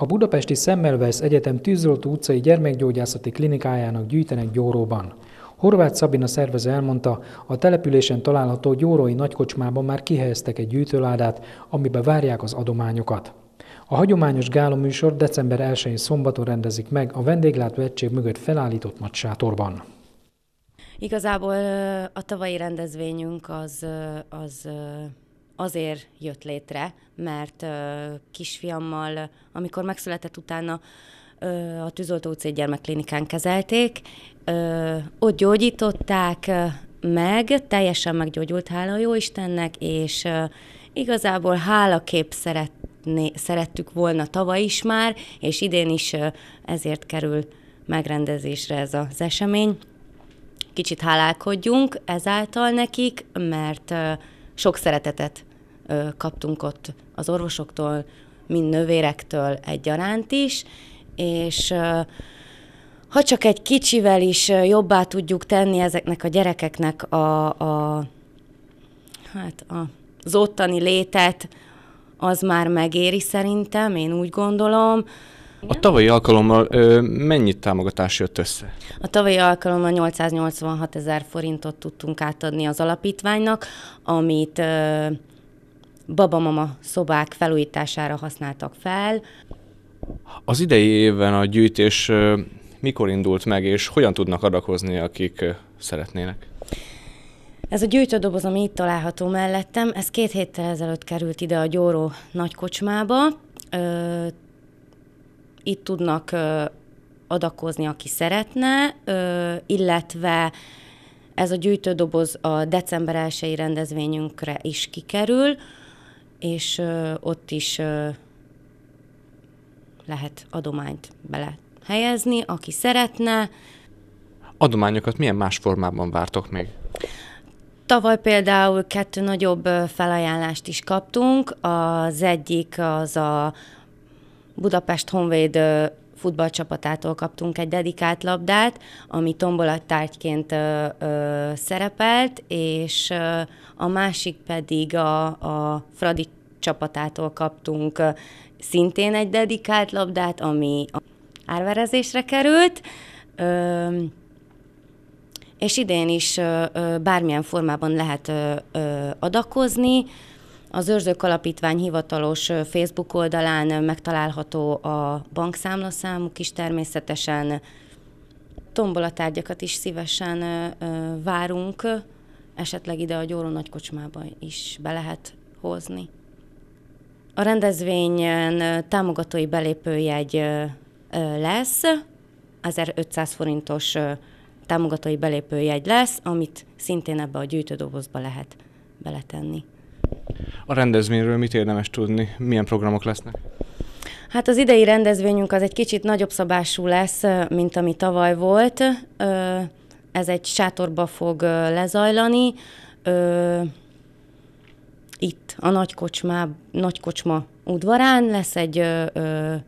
A budapesti Semmelweis Egyetem Tűzoltó utcai gyermekgyógyászati klinikájának gyűjtenek Gyóróban. Horváth Szabina szervező elmondta, a településen található Gyórói nagykocsmában már kihelyeztek egy gyűjtőládát, amiben várják az adományokat. A hagyományos gála műsor december 1-én szombaton rendezik meg a vendéglátó egység mögött felállított nagysátorban. Igazából a tavalyi rendezvényünk az, az azért jött létre, mert kisfiammal, amikor megszületett utána, a Tűzoltó utcai gyermekklinikán kezelték, ott gyógyították meg, teljesen meggyógyult, hála a Jóistennek, és igazából hálakép szeretné, szerettük volna tavaly is már, és idén is ezért kerül megrendezésre ez az esemény. Kicsit hálálkodjunk ezáltal nekik, mert sok szeretetet kaptunk ott az orvosoktól, mind nővérektől egyaránt is, és ha csak egy kicsivel is jobbá tudjuk tenni ezeknek a gyerekeknek a, a hát a, az ottani létet, az már megéri szerintem, én úgy gondolom. A tavalyi alkalommal ö, mennyit támogatás jött össze? A tavalyi alkalommal 886 ezer forintot tudtunk átadni az alapítványnak, amit ö, babamama szobák felújítására használtak fel. Az idei évben a gyűjtés mikor indult meg, és hogyan tudnak adakozni, akik szeretnének? Ez a gyűjtődoboz, ami itt található mellettem, ez két héttel ezelőtt került ide a Gyóró nagykocsmába. Itt tudnak adakozni, aki szeretne, illetve ez a gyűjtődoboz a december 1 rendezvényünkre is kikerül, és ott is lehet adományt bele helyezni, aki szeretne. Adományokat milyen más formában vártok még? Tavaly például kettő nagyobb felajánlást is kaptunk. Az egyik az a Budapest Honvéd futballcsapatától kaptunk egy dedikált labdát, ami tombolattárgyként ö, ö, szerepelt, és ö, a másik pedig a, a Fradi csapatától kaptunk szintén egy dedikált labdát, ami árverezésre került, és idén is bármilyen formában lehet adakozni. Az Őrzők Alapítvány hivatalos Facebook oldalán megtalálható a bankszámlaszámuk is természetesen. Tombolatárgyakat is szívesen várunk, esetleg ide a Gyóró nagykocsmába is be lehet hozni. A rendezvényen támogatói belépőjegy lesz, 1500 forintos támogatói belépőjegy lesz, amit szintén ebbe a gyűjtődobozba lehet beletenni. A rendezvényről mit érdemes tudni? Milyen programok lesznek? Hát az idei rendezvényünk az egy kicsit nagyobb szabású lesz, mint ami tavaly volt. Ez egy sátorba fog lezajlani itt a nagykocsmá, nagykocsma udvarán lesz egy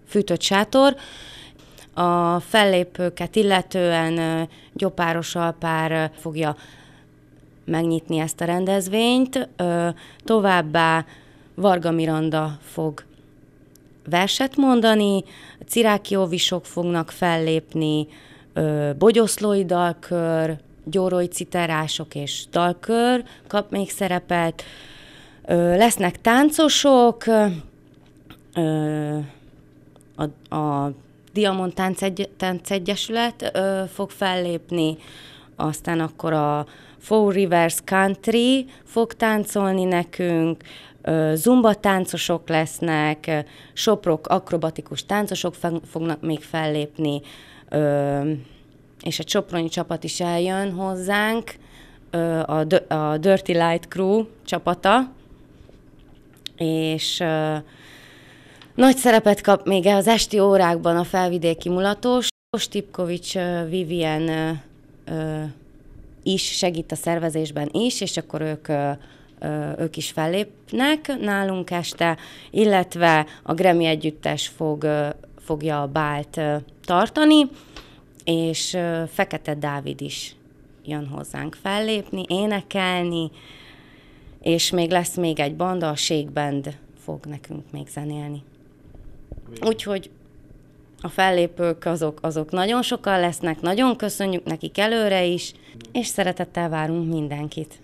fűtött sátor, a fellépőket illetően Gyopáros Alpár fogja megnyitni ezt a rendezvényt, továbbá Varga Miranda fog verset mondani, Ciráki Óvisok fognak fellépni, Bogyoszlói dalkör, Gyórói citerások és dalkör kap még szerepet, Lesznek táncosok, a, a Diamond Táncegy, Táncegyesület fog fellépni, aztán akkor a Four Rivers Country fog táncolni nekünk, zumba táncosok lesznek, soprok, akrobatikus táncosok fognak még fellépni, és egy soproni csapat is eljön hozzánk, a Dirty Light Crew csapata, és nagy szerepet kap még az esti órákban a felvidéki mulatós. Stipkovics Vivien uh, is segít a szervezésben is, és akkor ők uh, ők is fellépnek nálunk este, illetve a Grammy Együttes fog, fogja a bált tartani, és Fekete Dávid is jön hozzánk fellépni, énekelni, és még lesz még egy banda, a Shake Band fog nekünk még zenélni. Úgyhogy A fellépők azok, azok nagyon sokan lesznek, nagyon köszönjük nekik előre is, és szeretettel várunk mindenkit.